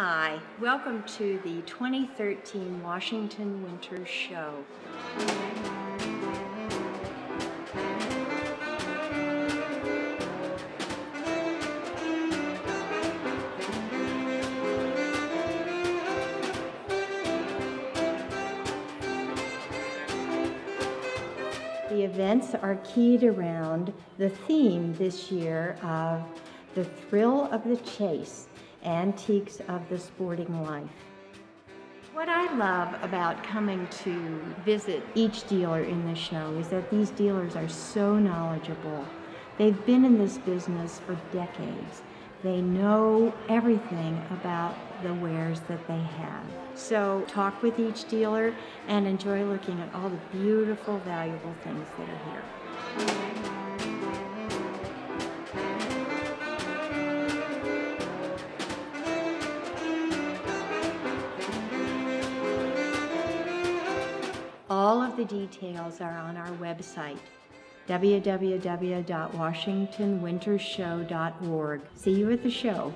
Hi, welcome to the 2013 Washington Winter Show. The events are keyed around the theme this year of the thrill of the chase, antiques of the sporting life. What I love about coming to visit each dealer in the show is that these dealers are so knowledgeable. They've been in this business for decades. They know everything about the wares that they have. So talk with each dealer and enjoy looking at all the beautiful, valuable things that are All of the details are on our website, www.washingtonwintershow.org. See you at the show.